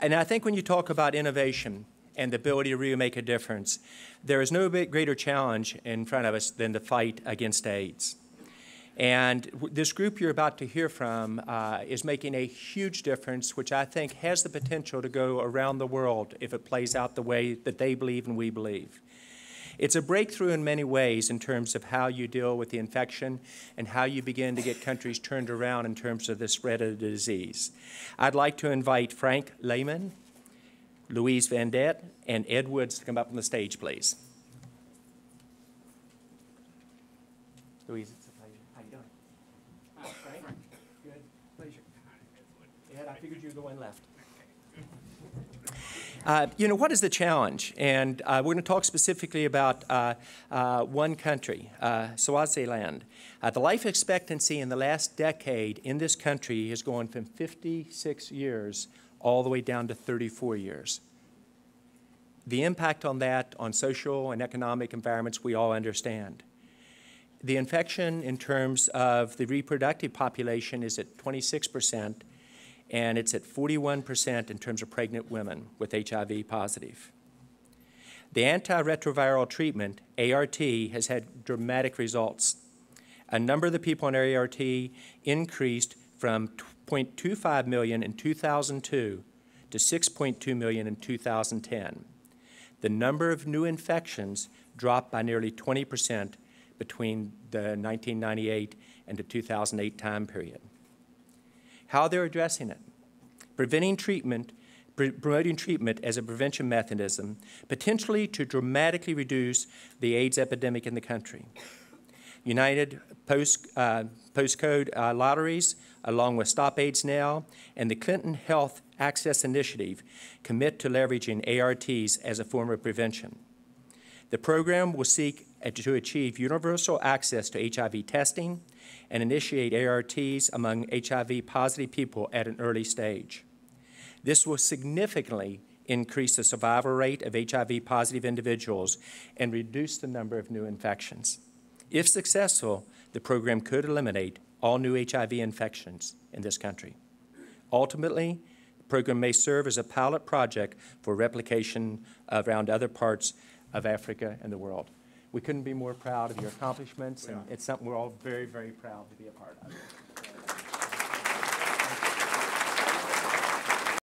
And I think when you talk about innovation and the ability to really make a difference, there is no greater challenge in front of us than the fight against AIDS. And this group you're about to hear from uh, is making a huge difference, which I think has the potential to go around the world if it plays out the way that they believe and we believe. It's a breakthrough in many ways in terms of how you deal with the infection and how you begin to get countries turned around in terms of the spread of the disease. I'd like to invite Frank Lehman, Louise Van Deth, and Ed Woods to come up on the stage, please. Louise, it's a pleasure. How you doing? Hi, Frank. Good. Pleasure. Ed, I figured you were the one left. Uh, you know, what is the challenge? And uh, we're going to talk specifically about uh, uh one country, uh, Swaziland. The life expectancy in the last decade in this country has gone from 56 years all the way down to 34 years. The impact on that on social and economic environments we all understand. The infection in terms of the reproductive population is at 26 percent, and it's at 41% in terms of pregnant women with HIV positive. The antiretroviral treatment, ART, has had dramatic results. A number of the people on ART increased from 0.25 million in 2002 to 6.2 million in 2010. The number of new infections dropped by nearly 20% between the 1998 and the 2008 time period how they're addressing it. Preventing treatment, promoting treatment as a prevention mechanism, potentially to dramatically reduce the AIDS epidemic in the country. United post, uh, postcode uh, lotteries, along with Stop AIDS Now and the Clinton Health Access Initiative, commit to leveraging ARTs as a form of prevention. The program will seek to achieve universal access to HIV testing, and initiate ARTs among HIV positive people at an early stage. This will significantly increase the survival rate of HIV positive individuals and reduce the number of new infections. If successful, the program could eliminate all new HIV infections in this country. Ultimately, the program may serve as a pilot project for replication around other parts of Africa and the world we couldn't be more proud of your accomplishments, and it's something we're all very, very proud to be a part of.